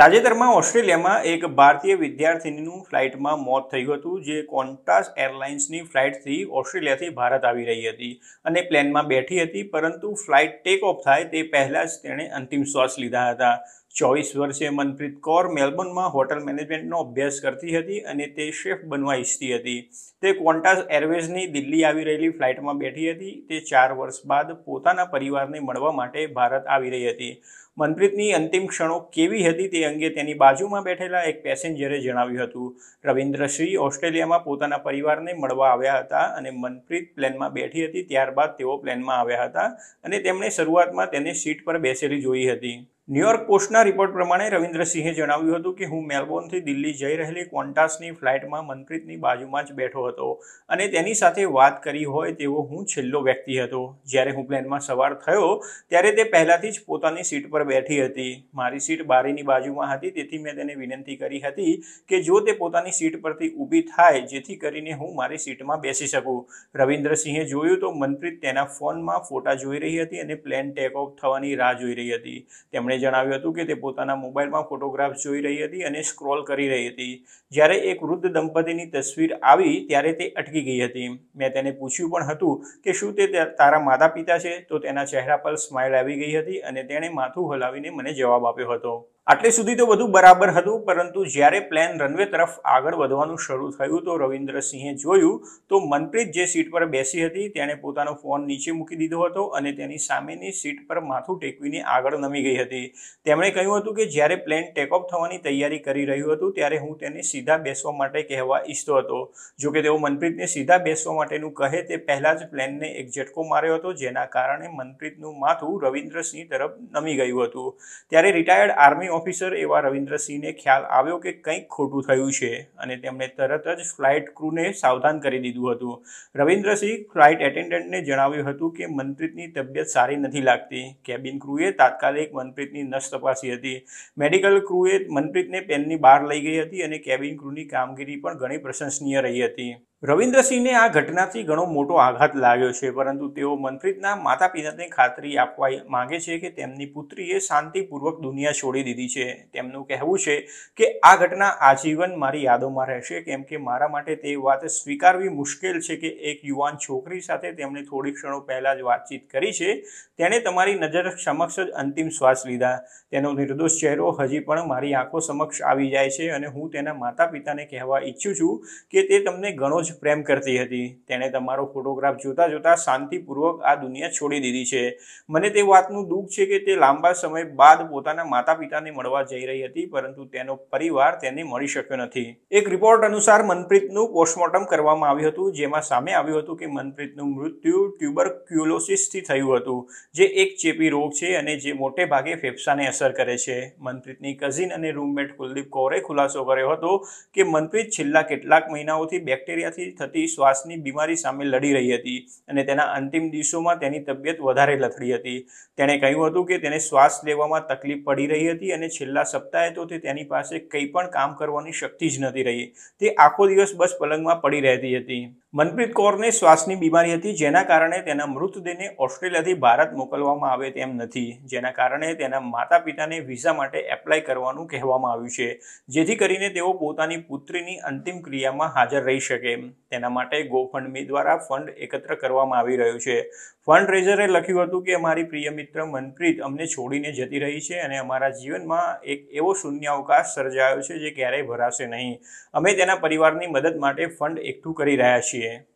તાજેતરમાં ઓસ્ટ્રેલિયામાં એક ભારતીય વિદ્યાર્થીનીનું ફ્લાઇટમાં મોત થયું હતું, જે કોન્ટાસ એરલાઇન્સની ફ્લાઇટથી ઓસ્ટ્રેલિયાથી ભારત આવી રહી હતી અને પ્લેનમાં બેઠી હતી, પરંતુ ફ્લાઇટ ટેક ઓફ થાય તે પહેલાં જ તેણે અંતિમ શ્વાસ લીધા હતા. ચોવીસ વર્ષીય મનપ્રીત કૌર મેલબોર્નમાં હોટલ મેનેજમેન્ટનો અભ્યાસ કરતી હતી અને તે શેફ બનવા ઈચ્છતી હતી. તે ક્વોન્ટાસ એરવેઝની દિલ્હી આવી રહેલી ફ્લાઇટમાં બેઠી હતી. તે ચાર વર્ષ બાદ પોતાના પરિવારને મળવા માટે ભારત આવી રહી હતી. મનપ્રીતની અંતિમ ક્ષણો કેવી હતી તે અંગે તેની બાજુમાં બેઠેલા એક પેસેન્જરે જણાવ્યું હતું. રવિન્દ્રશ્રી ઓસ્ટ્રેલિયામાં પોતાના પરિવારને મળવા આવ્યા હતા અને મનપ્રીત પ્લેનમાં બેઠી હતી. ત્યારબાદ તેઓ પ્લેનમાં આવ્યા હતા અને તેમણે શરૂઆતમાં તેને સીટ પર બેસેલી જોઈ હતી. ન્યુયોર્ક પોસ્ટના રિપોર્ટ પ્રમાણે રવિન્દ્રસિંહે જણાવ્યું હતું કે હું મેલબોર્નથી દિલ્હી જઈ રહેલી ક્વોન્ટાસની ફ્લાઇટમાં મનપ્રીતની બાજુમાં જ બેઠો હતો અને તેની સાથે વાત કરી હોય તેવો હું છેલ્લો વ્યક્તિ હતો. જ્યારે હું પ્લેનમાં સવાર થયો, ત્યારે તે પહેલાંથી જ પોતાની સીટ પર બેઠી હતી. મારી સીટ બારીની બાજુમાં હતી, તેથી મેં તેને વિનંતી કરી હતી કે જો તે પોતાની સીટ પરથી ઊભી થાય, જેથી કરીને હું મારી સીટમાં બેસી શકું. રવિન્દ્રસિંહે જોયું તો મનપ્રીત તેના ફોનમાં ફોટા જોઈ રહી હતી અને પ્લેન ટેક ઓફ થવાની રાહ જોઈ રહી હતી. તેમણે જણાવ્યું હતું કે તે પોતાના મોબાઈલમાં ફોટોગ્રાફ જોઈ રહી હતી અને સ્ક્રોલ કરી રહી હતી. જ્યારે એક વૃદ્ધ દંપતીની તસવીર આવી ત્યારે તે અટકી ગઈ હતી. મેં તેને પૂછ્યું પણ હતું કે શું તે તારા માતા પિતા છે? તો તેના ચહેરા પર સ્માઇલ આવી ગઈ હતી અને તેણે માથું હલાવીને મને જવાબ આપ્યો હતો. આટલે સુધી તો બધું બરાબર હતું, પરંતુ જ્યારે પ્લેન રનવે તરફ આગળ વધવાનું શરૂ થયું તો રવિન્દ્રસિંહે જોયું તો મનપ્રીત જે સીટ પર બેસી હતી તેણે પોતાનો ફોન નીચે મૂકી દીધો હતો અને તેની સામેની સીટ પર માથું ટેકવીને આગળ નમી ગઈ હતી. તેમણે કહ્યું હતું કે જ્યારે પ્લેન ટેકઓફ થવાની તૈયારી કરી રહ્યું હતું ત્યારે હું તેને સીધા બેસવા માટે કહેવા ઈચ્છતો હતો. જો કે તેઓ મનપ્રીતને સીધા બેસવા માટેનું કહે તે પહેલાં જ પ્લેનને એક ઝટકો માર્યો હતો, જેના કારણે મનપ્રીતનું માથું રવિન્દ્રસિંહ તરફ નમી ગયું હતું. ત્યારે રિટાયર્ડ આર્મી ઓફિસર એવા રવિન્દ્રસિંહને ખ્યાલ આવ્યો કે કંઈક ખોટું થયું છે અને તેમણે તરત જ ફ્લાઇટ ક્રૂને સાવધાન કરી દીધું હતું. રવિન્દ્રસિંહ ફ્લાઇટ એટેન્ડન્ટને જણાવ્યું હતું કે મનપ્રીતની તબિયત સારી નથી લાગતી. કેબિન ક્રૂએ તાત્કાલિક મનપ્રીતની નસ તપાસી હતી. મેડિકલ ક્રૂએ મનપ્રીતને પેનની બહાર લઈ ગઈ હતી અને કેબિન ક્રૂની કામગીરી પણ ઘણી પ્રશંસનીય રહી હતી. રવિન્દ્રસિંહને આ ઘટનાથી ઘણો મોટો આઘાત લાગ્યો છે, પરંતુ તેઓ મનપ્રીતના માતા પિતાને ખાતરી આપવા માંગે છે કે તેમની પુત્રીએ શાંતિપૂર્વક દુનિયા છોડી દીધી છે. તેમનું કહેવું છે કે આ ઘટના આજીવન મારી યાદોમાં રહેશે, કેમ કે મારા માટે તે વાત સ્વીકારવી મુશ્કેલ છે કે એક યુવાન છોકરી સાથે તેમણે થોડી ક્ષણો પહેલાં જ વાતચીત કરી છે. તેણે તમારી નજર સમક્ષ જ અંતિમ શ્વાસ લીધા. તેનો નિર્દોષ ચહેરો હજી પણ મારી આંખો સમક્ષ આવી જાય છે અને હું તેના માતા પિતાને કહેવા ઈચ્છું છું કે તે તમને ઘણો પ્રેમ કરતી હતી. તેણે તમારો ફોટોગ્રાફ જોતા જોતા શાંતિપૂર્વક આ દુનિયા છોડી દીધી છે. મને તે વાતનું દુઃખ છે કે તે લાંબા સમય બાદ પોતાના માતા પિતાને મળવા જઈ રહી હતી, પરંતુ તેનો પરિવાર તેને મળી શક્યો નથી. એક રિપોર્ટ અનુસાર મનપ્રીતનું પોસ્ટમોર્ટમ કરવામાં આવ્યું હતું, જેમાં સામે આવ્યું હતું કે મનપ્રીતનું મૃત્યુ ટ્યુબરક્યુલોસિસથી થયું હતું, જે એક ચેપી રોગ છે અને જે મોટે ભાગે ફેફસાને અસર કરે છે. મનપ્રીતની કઝિન અને રૂમમેટ કુલદીપ કૌરે ખુલાસો કર્યો હતો કે મનપ્રીત છેલ્લા કેટલાક મહિનાઓથી બેક્ટેરિયાથી વાયરસથી થતી શ્વાસની બીમારી સામે લડી રહી હતી અને તેના અંતિમ દિવસોમાં તેની તબિયત વધારે લથડી હતી. તેણે કહ્યું હતું કે તેને શ્વાસ લેવામાં તકલીફ પડી રહી હતી અને છેલ્લા સપ્તાહે તો તે તેની પાસે કંઈ પણ કામ કરવાની શક્તિ જ નથી રહી. તે આખો દિવસ બસ પલંગમાં પડી રહેતી હતી. મનપ્રીત કૌરને શ્વાસની બીમારી હતી, જેના કારણે તેના મૃતદેહને ઓસ્ટ્રેલિયાથી ભારત મોકલવામાં આવે તેમ નથી. જેના કારણે તેના માતા પિતાને વિઝા માટે એપ્લાય કરવાનું કહેવામાં આવ્યું છે, જેથી કરીને તેઓ પોતાની પુત્રીની અંતિમ ક્રિયામાં હાજર રહી શકે. તેના માટે ગોફંડમી દ્વારા ફંડ એકત્ર કરવામાં આવી રહ્યું છે. ફંડ રેઝરે લખ્યું હતું કે, અમારી પ્રિય મિત્ર મનપ્રીત અમને છોડીને જતી રહી છે અને અમારા જીવનમાં એક એવો શૂન્યાવકાશ સર્જાયો છે જે ક્યારેય ભરાશે નહીં. અમે તેના પરિવારની મદદ માટે ફંડ એકઠું કરી રહ્યા છીએ. છીએ